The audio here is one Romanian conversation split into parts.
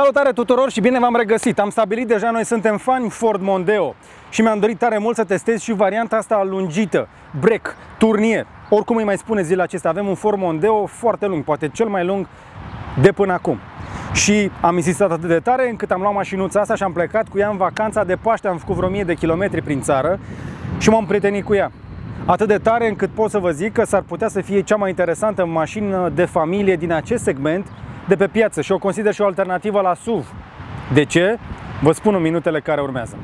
Salutare tuturor și bine v-am regăsit! Am stabilit deja, noi suntem fani Ford Mondeo și mi-am dorit tare mult să testez și varianta asta lungită, break, turnier, oricum îi mai spune zilele acestea. Avem un Ford Mondeo foarte lung, poate cel mai lung de până acum. Și am insistat atât de tare încât am luat mașinuța asta și am plecat cu ea în vacanța de Paște, am făcut vreo mie de kilometri prin țară și m-am prietenit cu ea. Atât de tare încât pot să vă zic că s-ar putea să fie cea mai interesantă mașină de familie din acest segment de pe piață și o consider și o alternativă la SUV. De ce? Vă spun în minutele care urmează.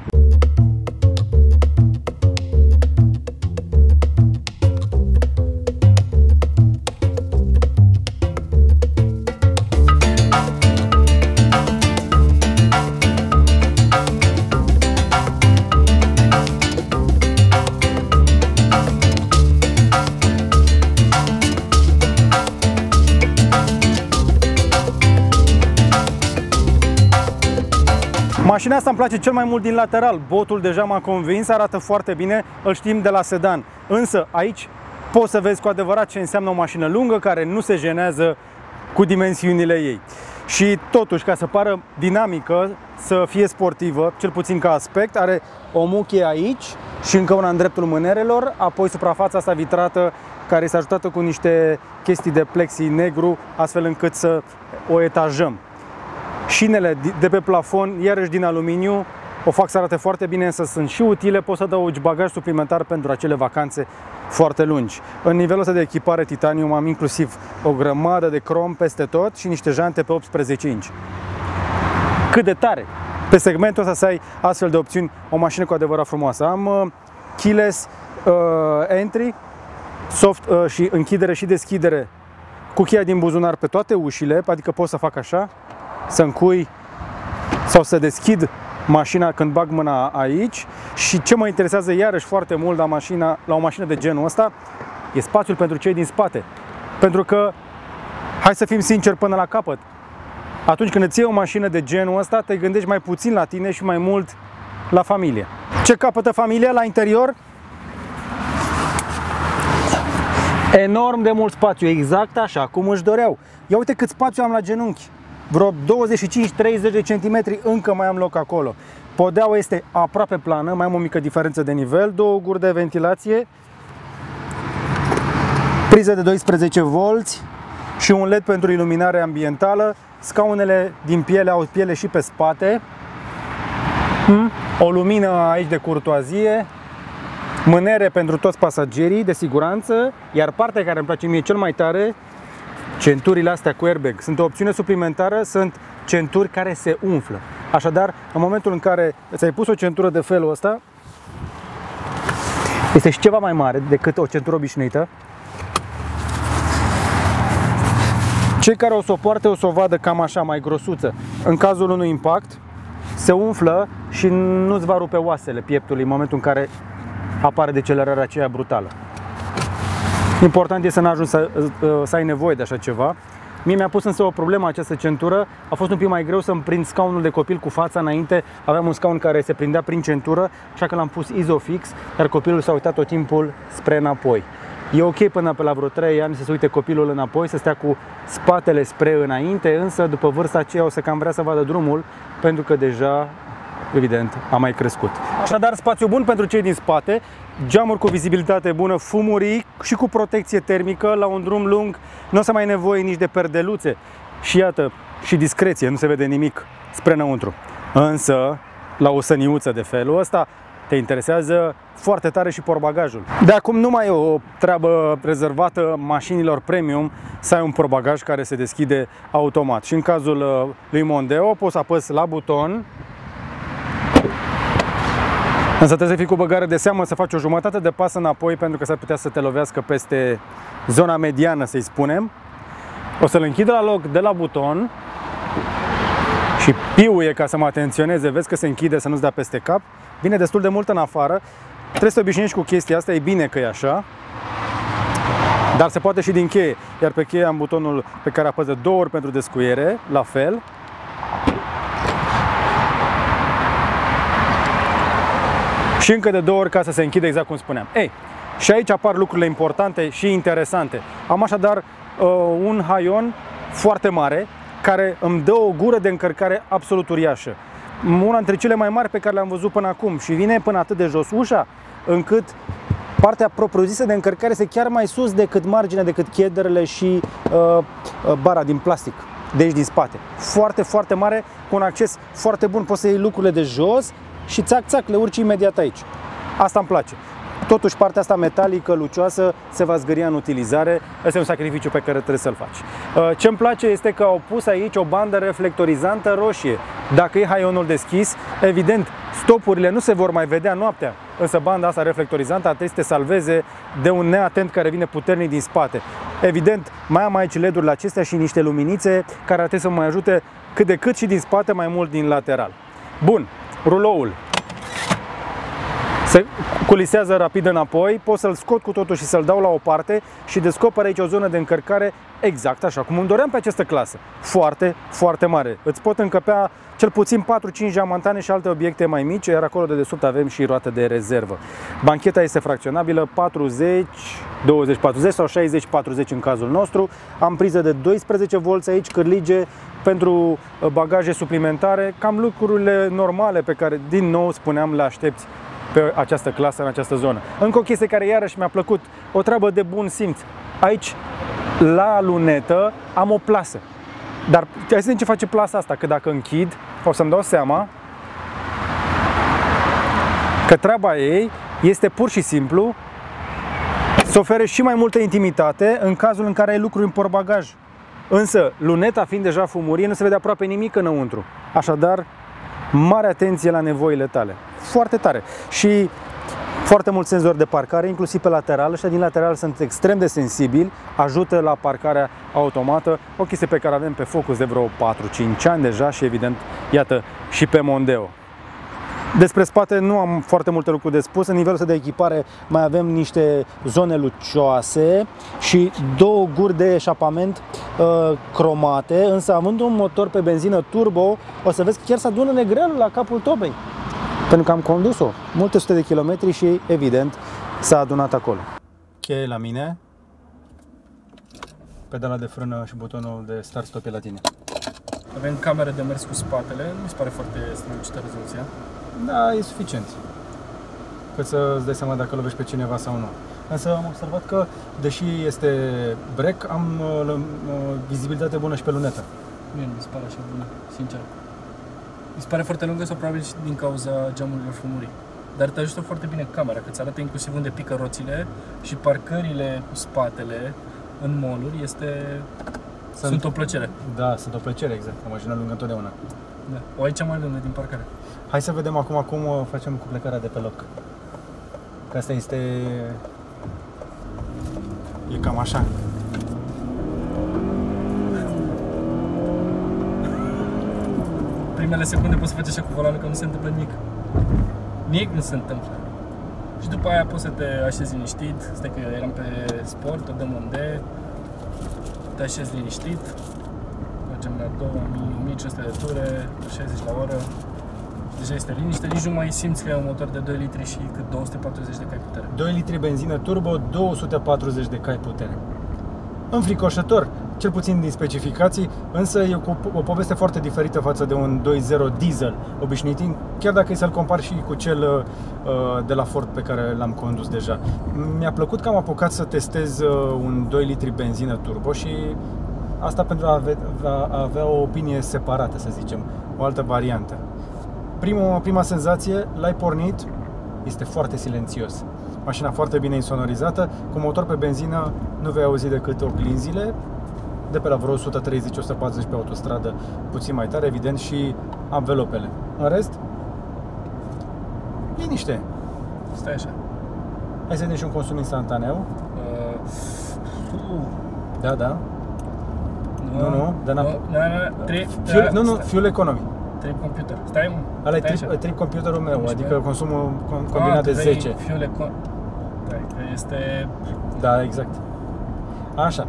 Asta îmi place cel mai mult din lateral. Botul deja m-a convins, arată foarte bine, îl știm de la sedan. Însă aici poți să vezi cu adevărat ce înseamnă o mașină lungă care nu se jenează cu dimensiunile ei. Și totuși, ca să pară dinamică, să fie sportivă, cel puțin ca aspect, are o muchie aici și încă una în dreptul mânerelor, apoi suprafața asta vitrată care este ajutată cu niște chestii de plexi negru, astfel încât să o etajăm. Șinele de pe plafon, iarăși din aluminiu, o fac să arate foarte bine, însă sunt și utile, poți să adaugi bagaj suplimentar pentru acele vacanțe foarte lungi. În nivelul ăsta de echipare titanium am inclusiv o grămadă de crom peste tot și niște jante pe 18 inch. Cât de tare! Pe segmentul ăsta să ai astfel de opțiuni, o mașină cu adevărat frumoasă. Am uh, keyless uh, entry, soft uh, și închidere și deschidere cu cheia din buzunar pe toate ușile, adică pot să fac așa, să încui sau să deschid mașina când bag mâna aici și ce mă interesează iarăși foarte mult la, mașina, la o mașină de genul ăsta e spațiul pentru cei din spate. Pentru că, hai să fim sinceri până la capăt, atunci când îți iei o mașină de genul ăsta, te gândești mai puțin la tine și mai mult la familie. Ce capătă familia la interior? Enorm de mult spațiu, exact așa cum își doreau. Ia uite cât spațiu am la genunchi vreo 25-30 de centimetri încă mai am loc acolo. Podeaua este aproape plană, mai am o mică diferență de nivel, două guri de ventilație, priză de 12 volți și un LED pentru iluminare ambientală. Scaunele din piele au piele și pe spate. Hmm? O lumină aici de curtoazie, mânere pentru toți pasagerii de siguranță, iar partea care îmi place mie cel mai tare Centurile astea cu airbag sunt o opțiune suplimentară, sunt centuri care se umflă. Așadar, în momentul în care ți-ai pus o centură de felul ăsta, este și ceva mai mare decât o centură obișnuită. Cei care o să o poarte o să o vadă cam așa, mai grosuță. În cazul unui impact, se umflă și nu-ți va rupe oasele pieptului în momentul în care apare decelerarea aceea brutală. Important e să nu ajungi să, să ai nevoie de așa ceva. Mie mi-a pus însă o problemă această centură. A fost un pic mai greu să-mi prind scaunul de copil cu fața înainte. Aveam un scaun care se prindea prin centură, așa că l-am pus isofix, iar copilul s-a uitat tot timpul spre înapoi. E ok până pe la vreo 3 ani să se uite copilul înapoi, să stea cu spatele spre înainte, însă după vârsta aceea o să cam vrea să vadă drumul, pentru că deja evident, a mai crescut. Așadar, spațiu bun pentru cei din spate, geamuri cu vizibilitate bună, fumurii și cu protecție termică la un drum lung. Nu o să mai ai nevoie nici de perdeluțe. Și iată, și discreție, nu se vede nimic spre înăuntru. Însă, la o săniuță de felul ăsta, te interesează foarte tare și porbagajul. De acum nu mai e o treabă rezervată mașinilor premium să ai un porbagaj care se deschide automat. Și în cazul uh, lui Mondeo poți să apăs la buton Însă trebuie să fii cu băgare de seamă, să faci o jumătate de pas înapoi pentru că s-ar putea să te lovească peste zona mediană, să-i spunem. O să-l închid la loc de la buton și piuie ca să mă atenționeze, vezi că se închide să nu-ți dea peste cap. Vine destul de mult în afară. Trebuie să te obișnuiești cu chestia asta, e bine că e așa. Dar se poate și din cheie. Iar pe cheie am butonul pe care apăs de două ori pentru descuiere, la fel. Și încă de două ori ca să se închide exact cum spuneam. Ei, și aici apar lucrurile importante și interesante. Am așadar uh, un haion foarte mare, care îmi dă o gură de încărcare absolut uriașă. Una dintre cele mai mari pe care le-am văzut până acum și vine până atât de jos ușa, încât partea propriu-zisă de încărcare este chiar mai sus decât marginea, decât chederele și uh, uh, bara din plastic de aici din spate. Foarte, foarte mare, cu un acces foarte bun. Poți să iei lucrurile de jos și țac, țac, le urci imediat aici. Asta îmi place. Totuși, partea asta metalică, lucioasă, se va zgâria în utilizare. Ăsta e un sacrificiu pe care trebuie să-l faci. Uh, Ce îmi place este că au pus aici o bandă reflectorizantă roșie. Dacă e haionul deschis, evident, stopurile nu se vor mai vedea noaptea. Însă banda asta reflectorizantă trebuie să te salveze de un neatent care vine puternic din spate. Evident, mai am aici LED-urile acestea și niște luminițe care ar trebui să mă mai ajute cât de cât și din spate, mai mult din lateral. Bun, ruloul se culisează rapid înapoi, pot să-l scot cu totul și să-l dau la o parte și descoper aici o zonă de încărcare exact așa cum îmi doream pe această clasă. Foarte, foarte mare. Îți pot încăpea cel puțin 4-5 geamantane și alte obiecte mai mici, iar acolo de desubt avem și roată de rezervă. Bancheta este fracționabilă 40, 20, 40 sau 60, 40 în cazul nostru. Am priză de 12 V aici, cârlige pentru uh, bagaje suplimentare, cam lucrurile normale pe care, din nou, spuneam, le aștepți pe această clasă, în această zonă. Încă o chestie care iarăși mi-a plăcut, o treabă de bun simț. Aici, la lunetă, am o plasă. Dar hai să vedem ce face plasa asta, că dacă închid, o să-mi dau seama că treaba ei este pur și simplu să ofere și mai multă intimitate în cazul în care ai lucruri în portbagaj. Însă, luneta fiind deja fumurie, nu se vede aproape nimic înăuntru. Așadar, mare atenție la nevoile tale. Foarte tare. Și foarte mulți senzori de parcare, inclusiv pe lateral. Ăștia din lateral sunt extrem de sensibili, ajută la parcarea automată, o chestie pe care avem pe Focus de vreo 4-5 ani deja și evident, iată, și pe Mondeo. Despre spate nu am foarte multe lucruri de spus. În nivelul ăsta de echipare mai avem niște zone lucioase și două guri de eșapament uh, cromate, însă având un motor pe benzină turbo, o să vezi că chiar se adună negrelul la capul tobei. Pentru că am condus-o multe sute de kilometri și, evident, s-a adunat acolo. Cheie la mine, pedala de frână și butonul de start-stop e la tine. Avem camere de mers cu spatele, mi se pare foarte strălucită rezoluția. Da, e suficient. Cât să îți dai seama dacă lovești pe cineva sau nu. Însă am observat că, deși este break, am uh, uh, vizibilitate bună și pe lunetă. Mie nu mi se pare așa bună, sincer. Mi se pare foarte lungă sau probabil și din cauza geamurilor fumurii. Dar te ajută foarte bine camera, că îți arată inclusiv unde pică roțile și parcările cu spatele în moluri este... Sunt, sunt o plăcere. Da, sunt o plăcere, exact. O mașină lungă întotdeauna. Da. O aici mai lungă din parcare. Hai să vedem acum cum uh, facem cu plecarea de pe loc. Că asta este... E cam așa. Primele secunde poți să faci așa cu volanul că nu se întâmplă nimic. Nimic nu se întâmplă. Și după aia poți să te așezi liniștit. Stai că eram pe sport, o dăm unde. Te așezi liniștit. Mergem la 2000, 1500 de ture, 60 la oră. Deja este liniște, nici nu mai simți că e un motor de 2 litri și cât 240 de cai putere. 2 litri benzină turbo, 240 de cai putere. Înfricoșător, cel puțin din specificații, însă e o, o poveste foarte diferită față de un 2.0 diesel obișnuit, chiar dacă e să-l compar și cu cel uh, de la Ford pe care l-am condus deja. Mi-a plăcut că am apucat să testez uh, un 2 litri benzină turbo și asta pentru a avea, a avea o opinie separată, să zicem, o altă variantă. Prima, prima senzație, l-ai pornit, este foarte silențios. Mașina foarte bine insonorizată, cu motor pe benzină nu vei auzi decât oglinzile, de pe la vreo 130-140 pe autostradă, puțin mai tare, evident, și anvelopele. În rest, liniște. Stai așa. Hai să vedem și un consum instantaneu. Uh, Da, da. Nu, nu, dă nu, înapoi. nu, nu, trei, Fuel, nu, nu, stai, fuel economy. trei computer. Stai, mă. Ăla e stai trip, așa. trip computerul meu, 11. adică consumul com- combinat Ah, de trei 10. Fiule con... Da, că este... Da, exact. Așa.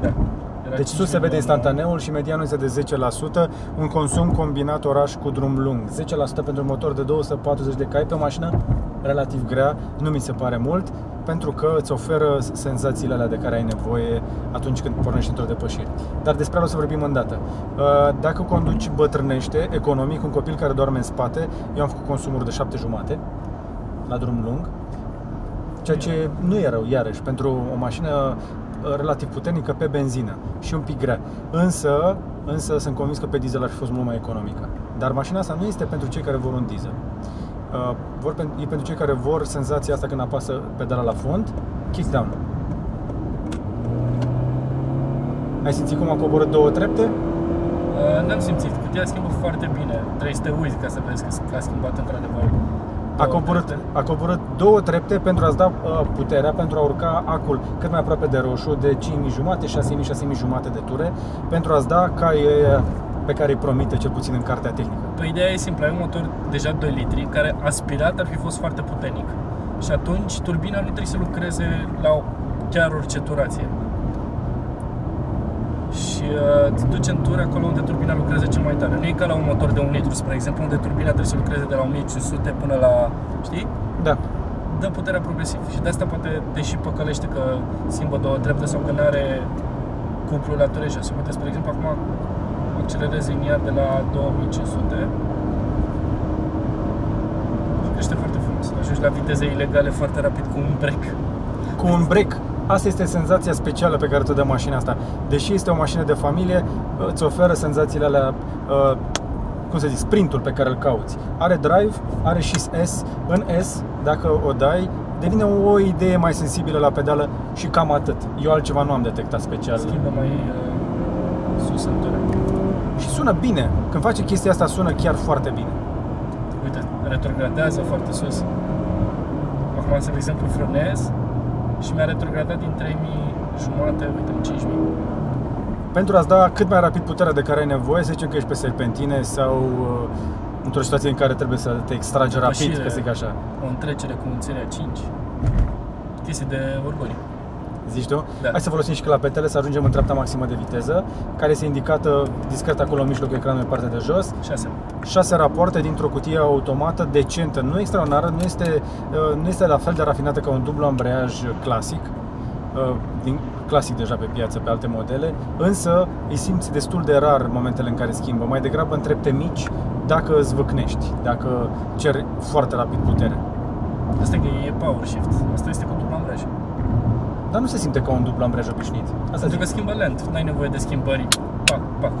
Da. Era Deci sus se 5,9. vede instantaneul și medianul este de 10%, un consum combinat oraș cu drum lung. 10% pentru un motor de 240 de cai pe o mașină relativ grea, nu mi se pare mult. Pentru că îți oferă senzațiile alea de care ai nevoie atunci când pornești într-o depășire. Dar despre asta o să vorbim îndată. Uh, Dacă conduci bătrânește, economic, un copil care doarme în spate, eu am făcut consumuri de 7 jumate la drum lung, ceea ce nu e rău, iarăși, pentru o mașină uh, relativ puternică pe benzină și un pic grea. Însă, însă sunt convins că pe diesel ar fi fost mult mai economică. Dar mașina asta nu este pentru cei care vor un diesel. Uh, vor, pen- e pentru cei care vor senzația asta când apasă pedala la fond, kick down. Ai simțit cum a coborât două trepte? Uh, N-am simțit, cutia schimbă foarte bine. Trebuie să te uiți ca să vezi că a schimbat într-adevăr. A două coborât, trepte. a coborât două trepte pentru a-ți da uh, puterea, pentru a urca acul cât mai aproape de roșu, de 5.000 jumate, 6.000, 6.000 jumate de ture, pentru a-ți da caii ăia pe care îi promite, cel puțin în cartea tehnică. Păi ideea e simplă, ai un motor deja 2 litri care aspirat ar fi fost foarte puternic. Și atunci turbina nu trebuie să lucreze la o- chiar orice turație. Și uh, îți duce în ture acolo unde turbina lucrează cel mai tare. Nu e ca la un motor de 1 litru, spre exemplu, unde turbina trebuie să lucreze de la 1500 până la, știi? Da. Dă puterea progresiv. Și de asta poate, deși păcălește că schimbă două trepte sau că nu are cuplu la ture jos. Uite, spre exemplu, acum accelerez liniar de la 2500 și crește foarte frumos. Ajungi la viteze ilegale foarte rapid cu un break. Cu un break. Asta este senzația specială pe care ți-o dă mașina asta. Deși este o mașină de familie, îți oferă senzațiile alea, uh, cum să zic, sprintul pe care îl cauți. Are drive, are și S. În S, dacă o dai, devine o idee mai sensibilă la pedală și cam atât. Eu altceva nu am detectat special. Schimbă mai uh, sus în ture. Și sună bine. Când face chestia asta, sună chiar foarte bine. Uite, retrogradează foarte sus. Acum, spre exemplu, frânez și mi-a retrogradat din 3000 jumate, uite, în 5000. Pentru a-ți da cât mai rapid puterea de care ai nevoie, să zicem că ești pe serpentine sau uh, într-o situație în care trebuie să te extragi rapid, Depășire. că zic așa. O întrecere cu înțerea 5. Chestii de orgoliu. Zici tu? Da. Hai să folosim și clapetele să ajungem în treapta maximă de viteză, care este indicată discret acolo în mijlocul ecranului, în partea de jos. 6. Șase rapoarte dintr-o cutie automată decentă, nu extraordinară, nu este, uh, nu este la fel de rafinată ca un dublu ambreiaj clasic, uh, din, clasic deja pe piață, pe alte modele, însă îi simți destul de rar în momentele în care schimbă, mai degrabă în trepte mici, dacă îți vâcnești, dacă ceri foarte rapid putere. Asta e că e power shift. Asta este cu dublu ambreiaj. Dar nu se simte ca un dublu ambreiaj obișnuit. Asta Pentru zic. că schimbă lent. N-ai nevoie de schimbări. Pac, pac.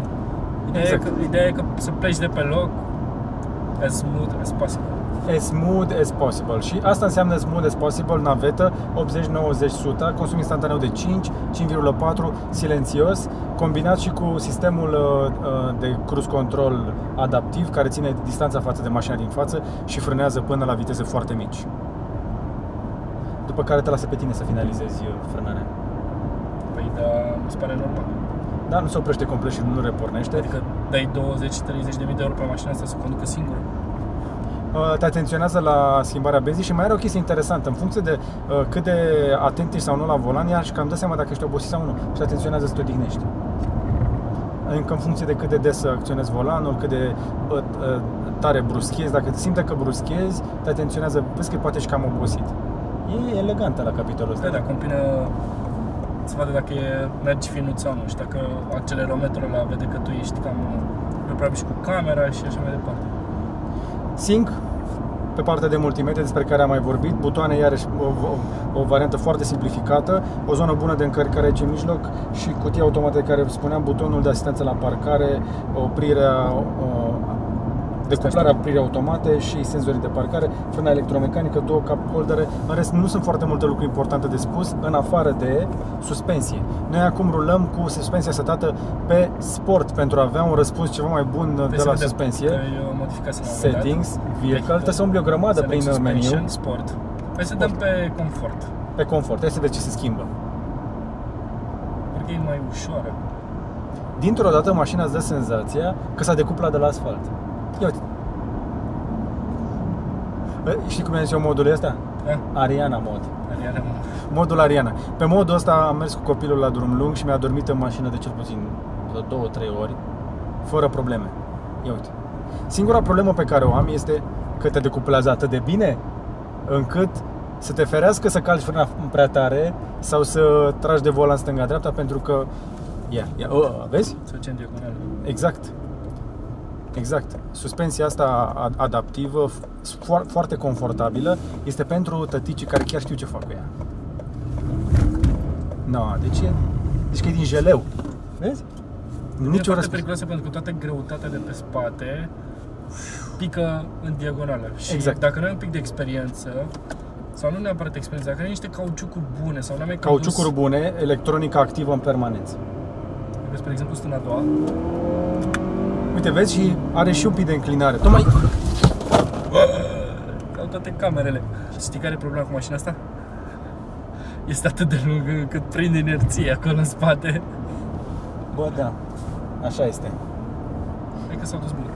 Ideea, Exact. e că, ideea e că să pleci de pe loc as smooth as possible. as smooth as possible și asta înseamnă smooth as possible, navetă 80, 90, 100, consum instantaneu de 5, 5,4, silențios, combinat și cu sistemul uh, uh, de cruise control adaptiv care ține distanța față de mașina din față și frânează până la viteze foarte mici. După care te lasă pe tine să finalizezi uh, frânarea. Păi, da, mi se pare normal. Dar nu se oprește complet și nu repornește. Adică dai 20-30 de mii de euro pe mașina asta să conducă singură. Uh, te atenționează la schimbarea benzii și mai are o chestie interesantă. În funcție de uh, cât de atent ești sau nu la volan, ea și cam dă seama dacă ești obosit sau nu și te atenționează să te odihnești. Adică în funcție de cât de des acționezi volanul, cât de uh, uh, tare bruschezi, dacă te simte că bruschezi, te atenționează, vezi că poate ești cam obosit. E elegantă la capitolul ăsta. Da, da, combină să vadă dacă e, mergi finut sau nu și dacă accelerometrul ăla vede că tu ești cam probabil și cu camera și așa mai departe. Sync pe partea de multimedie despre care am mai vorbit, butoane iarăși o, o, o variantă foarte simplificată, o zonă bună de încărcare aici în mijloc și cutia automată de care spuneam, butonul de asistență la parcare, oprirea, o, decuplarea opririi automate și senzorii de parcare, frâna electromecanică, două cup holdere. În rest, nu sunt foarte multe lucruri importante de spus, în afară de suspensie. Noi acum rulăm cu suspensia setată pe sport pentru a avea un răspuns ceva mai bun Păi de să la vedem, suspensie. Că eu modificasem la un moment dat. Settings, vehicle, trebuie să umbli o grămadă Select prin meniu suspension, Sport. Hai să dăm pe confort. pe confort. Hai să vedem ce se schimbă. Cred că e mai ușoară. Dintr-o dată mașina îți dă senzația că s-a decuplat de la asfalt. Ia uite. Bă, Știi cum e eu modul ăsta? Da? Ariana mod. Ariana, mă. Modul Ariana. Pe modul ăsta am mers cu copilul la drum lung și mi-a dormit în mașină de cel puțin de două, trei ori, fără probleme. Ia uite. Singura problemă pe care o am este că te decuplează atât de bine încât să te ferească să calci frâna prea tare sau să tragi de volan stânga-dreapta pentru că... Ia, ia, oh, vezi? Să ce în diagonală. Exact. Exact. Suspensia asta a- adaptivă, fo- foarte confortabilă, este pentru tăticii care chiar știu ce fac cu ea. No, deci e, deci că e din jeleu. Vezi? E Nici o foarte răspuns. periculoasă pentru că toată greutatea de pe spate pică în diagonală. Și Exact. dacă nu ai un pic de experiență, sau nu neapărat experiență, dacă nu ai niște cauciucuri bune sau nu ai mai Cauciucuri condus- bune, electronica activă în permanență. Dacă, spre exemplu, sunt în a doua, Uite, vezi și are și un pic de înclinare. Tocmai au toate camerele. Știi care e problema cu mașina asta? Este atât de lungă încât prinde inerție acolo în spate. Bă, da. Așa este. Hai că s-au dus bine.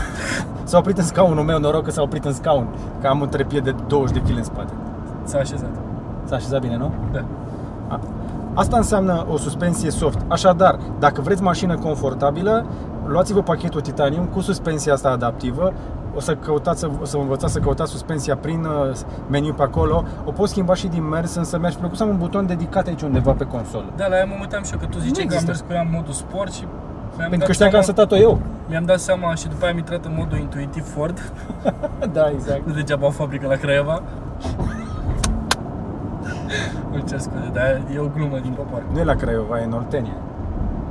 S-a oprit în scaunul meu, noroc că s-a oprit în scaun, că am un trepied de 20 de kg în spate. S-a așezat. S-a așezat bine, nu? Da. A. Asta înseamnă o suspensie soft. Așadar, dacă vreți mașină confortabilă, luați-vă pachetul titanium cu suspensia asta adaptivă. O să căutați, să, o să învățați să căutați suspensia prin uh, meniu pe acolo. O poți schimba și din mers, însă mi-aș plăcut să am un buton dedicat aici undeva pe consolă. Da, la ea mă uitam și eu, că tu ziceai că am există. mers cu ea în modul sport și mi-am Pentru dat că știam că am seama- setat-o eu. Mi-am dat seama și după aia am intrat în modul intuitiv Ford da, exact. Nu degeaba o fabrică la Craiova Îmi cer scuze, dar e o glumă din popor Nu e la Craiova, e în Oltenia.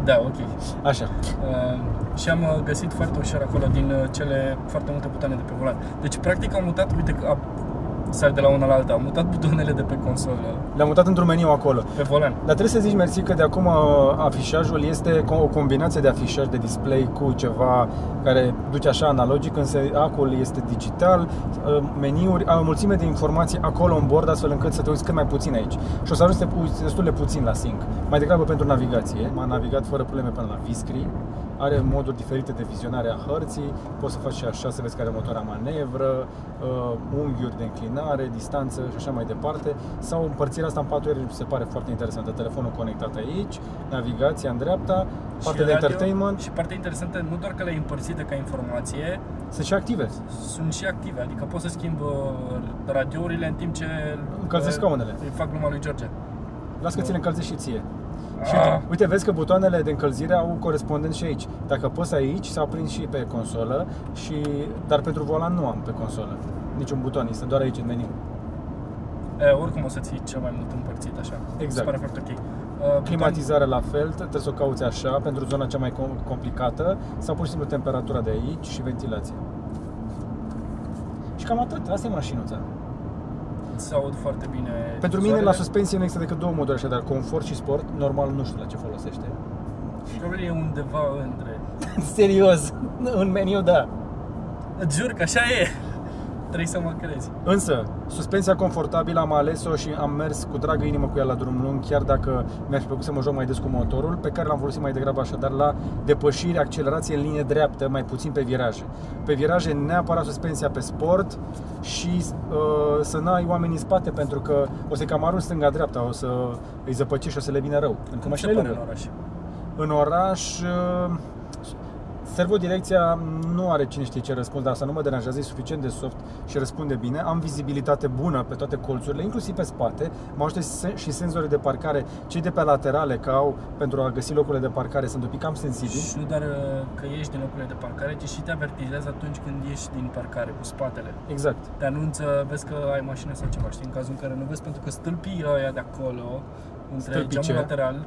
Da, ok Așa. uh, Și am uh, găsit foarte ușor acolo din uh, cele foarte multe butoane de pe volan Deci practic am mutat, uite că a, sar de la una la alta Am mutat butoanele de pe consolă Le-am mutat într-un meniu acolo. Pe volan Dar trebuie să zici mersi că de acum uh, afișajul este co- o combinație de afișaj de display cu ceva care duce așa analogic, însă acul este digital, uh, meniuri, au o mulțime de informații acolo în bord astfel încât să te uiți cât mai puțin aici. Și o să ajungi să te uiți destul de puțin la sync. Mai degrabă pentru navigație. M-a navigat fără probleme până la Viscri. Are moduri diferite de vizionare a hărții, poți să faci și așa, să vezi care motor a manevră, uh, unghiuri de înclinare, distanță și așa mai departe. Sau împărțirea asta în patru ori mi se pare foarte interesantă. Telefonul conectat aici, navigația în dreapta, partea de radio- entertainment, Și partea interesantă, nu doar că le-ai împărțite ca informație sunt și active. Sunt și active, adică poți să schimb uh, radiourile în timp ce Încălzești uh, scaunele. Îi fac gluma lui George Las că ți le încălzești și ție. Și Ah. uite, uite, vezi că butoanele de încălzire au corespondent și aici. Dacă poți aici, s-au prins și pe consolă, și, dar pentru volan nu am pe consolă. Niciun buton, este doar aici în meniu. E, oricum o să-ți fie cel mai mult împărțit așa. Mi se Exact. pare foarte ok. Uh, buton- Climatizare la fel, trebuie să o cauți așa pentru zona cea mai com- complicată sau pur și simplu temperatura de aici și ventilație. Și cam atât, asta e mașinuța. Se aud foarte bine Pentru mine la vizoarele. suspensie nu există decât două moduri așa, dar confort și sport, normal nu știu la ce folosește. Probabil e undeva între. Serios, în meniu da. Îți Jur că așa e. Trebuie să mă crezi. Însă, suspensia confortabilă am ales-o și am mers cu dragă inimă cu ea la drum lung, chiar dacă mi-aș plăcut să mă joc mai des cu motorul, pe care l-am folosit mai degrabă așadar la depășire, accelerație în linie dreaptă, mai puțin pe viraje. Pe viraje neapărat suspensia pe sport și uh, să n-ai oameni în spate pentru că o să cam arunci stânga-dreapta, o să îi zăpăcești și o să le vină rău. Pentru că Cum mașina se e pare în lungă. oraș? În oraș, uh, servodirecția nu are cine știe ce răspuns, dar asta nu mă deranjează, e suficient de soft și răspunde bine. Am vizibilitate bună pe toate colțurile, inclusiv pe spate. Mă ajută și- și senzorii de parcare, cei de pe laterale, că au pentru a găsi locurile de parcare, sunt un pic cam sensibili. Și nu doar uh, că ieși din locurile de parcare, ci și te avertizează atunci când ieși din parcare cu spatele. Exact. Te anunță, vezi că ai mașină sau ceva, știi, în cazul în care nu vezi, pentru că stâlpii ăia de acolo, între Stâlpii geamul ce? lateral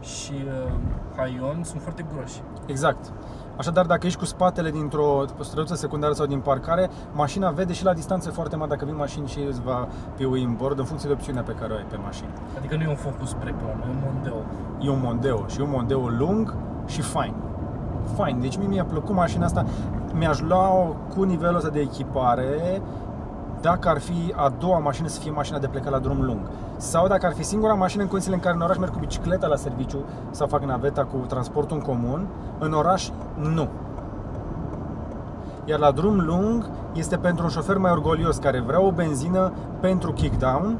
și uh, haion, sunt foarte groși. Exact. Așadar, dacă ești cu spatele dintr-o străduță secundară sau din parcare, mașina vede și la distanțe foarte mari dacă vin mașini și îți va piui în bord în funcție de opțiunea pe care o ai pe mașină. Adică nu e un Focus Pre-Plan, e un Mondeo. E un Mondeo și e un Mondeo lung și fain. Fain, deci mie mi-a plăcut mașina asta. Mi-aș lua cu nivelul ăsta de echipare dacă ar fi a doua mașină să fie mașina de plecat la drum lung. Sau dacă ar fi singura mașină în condițiile în care în oraș merg cu bicicleta la serviciu sau fac naveta cu transportul în comun, în oraș nu. Iar la drum lung este pentru un șofer mai orgolios care vrea o benzină pentru kickdown,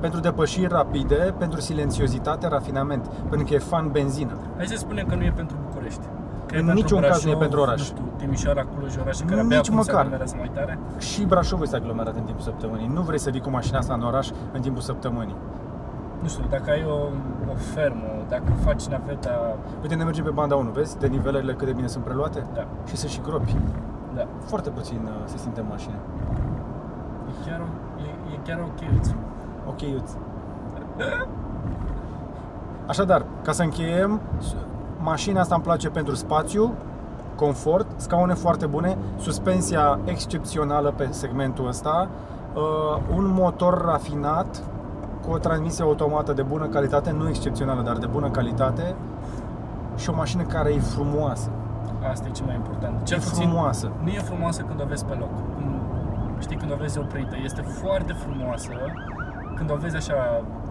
pentru depășiri rapide, pentru silențiozitate, rafinament, pentru că e fan benzină. Hai să spunem că nu e pentru București. Că că e în pentru niciun caz nu e Brașov, pentru oraș. Nu știu, Timișoara, Cluj, orașe care Nici abia acum se măcar. aglomerează mai tare. Și Brașov este aglomerat în timpul săptămânii. Nu vrei să vii cu mașina asta în oraș în timpul săptămânii. Nu știu, dacă ai o, o fermă, dacă faci naveta, Uite, ne mergem pe banda 1, vezi? De nivelele cât de bine sunt preluate? da, Și sunt și gropi. da. Foarte puțin uh, se simte în mașină. E chiar, o- e, e chiar ok. Ok, Iuț. Așadar, ca să încheiem, s- mașina asta îmi place pentru spațiu, confort, scaune foarte bune, suspensia excepțională pe segmentul ăsta, uh, un motor rafinat cu o transmisie automată de bună calitate, nu excepțională, dar de bună calitate și o mașină care e frumoasă. Asta e cel mai important. Cel e puțin frumoasă. nu e frumoasă când o vezi pe loc. Când, știi, când o vezi oprită. Este foarte frumoasă când o vezi așa, când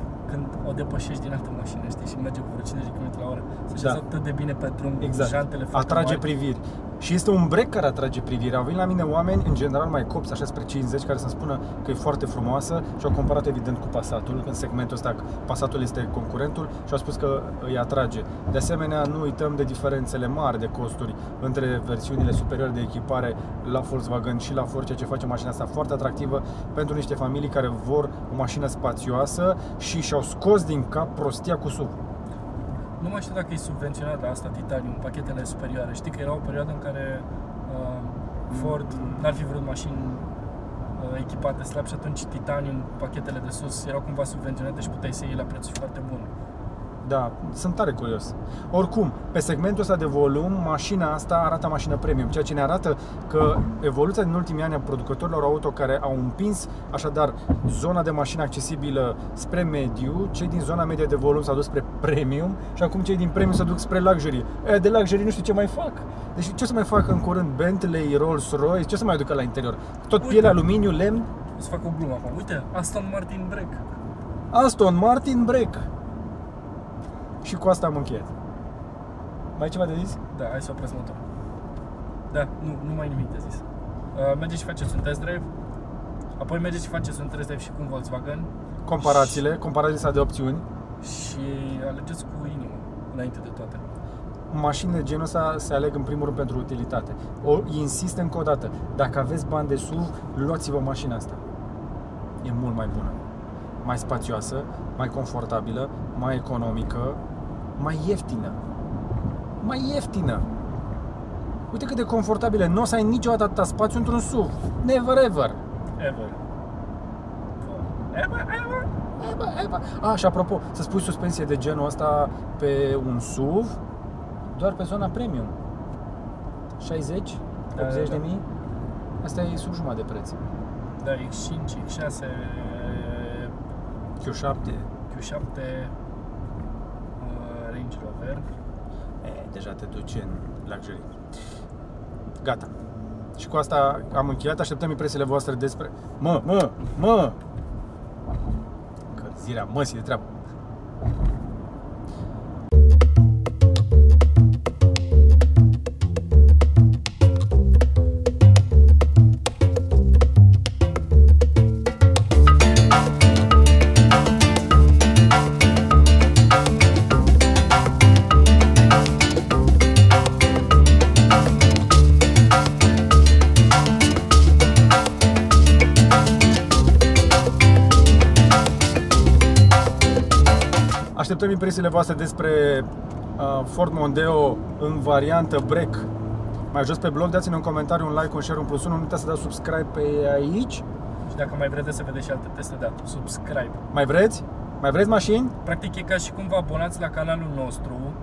o depășești din altă mașină, știi, și merge cu vreo 50 km la oră. Se așează Da. atât de bine pe drum, Exact. jantele foarte Atrage mari. priviri. Și este un break care atrage priviri. Au venit la mine oameni, în general mai copți, așa spre 50, care să spună că e foarte frumoasă și au comparat evident cu Passatul, în segmentul ăsta Passatul este concurentul și au spus că îi atrage. De asemenea, nu uităm de diferențele mari de costuri între versiunile superioare de echipare la Volkswagen și la Ford, ceea ce face mașina asta foarte atractivă pentru niște familii care vor o mașină spațioasă și și-au scos din cap prostia cu SUV. Nu mai știu dacă e subvenționat de asta titanium, pachetele superioare. Știi că era o perioadă în care uh, Ford n-ar fi vrut mașini uh, echipate slab și atunci titanium, pachetele de sus erau cumva subvenționate și puteai să iei la prețuri foarte bune. Da, sunt tare curios. Oricum, pe segmentul ăsta de volum, mașina asta arată mașină premium, ceea ce ne arată că evoluția din ultimii ani a producătorilor auto care au împins așadar zona de mașină accesibilă spre mediu, cei din zona medie de volum s-au dus spre premium și acum cei din premium se duc spre luxury. E, de luxury nu știu ce mai fac. Deci ce o să mai facă în curând Bentley, Rolls-Royce, ce o să mai aducă la interior? Tot Uite. piele, aluminiu, lemn? O să fac o glumă acum. Uite, Aston Martin Break. Aston Martin Break. Și cu asta am încheiat. Mai ai ceva de zis? Da, hai să opresc motorul. Da, nu, nu mai nimic de zis. Uh, mergeți și faceți un test drive. Apoi mergeți și faceți un test drive și cu un Volkswagen. Comparațiile, comparația de opțiuni. Și alegeți cu inima, înainte de toate. Mașinile de genul ăsta se aleg în primul rând pentru utilitate. O insist încă o dată, dacă aveți bani de SUV, luați-vă mașina asta. E mult mai bună. Mai spațioasă, mai confortabilă, mai economică, mai ieftină. Mai ieftină. Uite cât de confortabilă. Nu o să ai niciodată atâta spațiu într-un SUV. Never ever. Ever. Ever, ever. Eba, eba. A, și apropo, să spui suspensie de genul ăsta pe un SUV, doar pe zona premium. 60, Da, 80 da, de da. mii, asta e sub jumătate de preț. Da, X5, X6, Q7, Q7, uh, Range Rover. e, deja te duci în luxury. Gata. Și cu asta am încheiat, așteptăm impresiile voastre despre... Mă, mă, mă! Încălzirea măsii de treabă. Impresiile voastre despre uh, Ford Mondeo în variantă break. Mai jos pe blog, dați-ne un comentariu, un like, un share, un plus 1. Nu uitați să dați subscribe pe aici. Și dacă mai vreți să vedeți și alte teste, da, subscribe. Mai vreți? Mai vreți mașini? Practic e ca și cum vă abonați la canalul nostru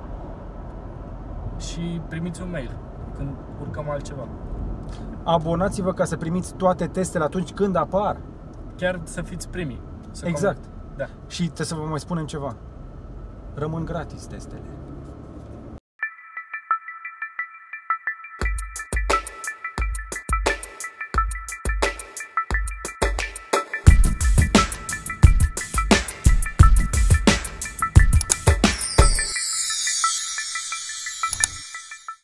și primiți un mail când urcăm altceva. Abonați-vă ca să primiți toate testele atunci când apar. Chiar să fiți primii. Să Exact. Com- da. Și trebuie să vă mai spunem ceva. Rămân gratis testele.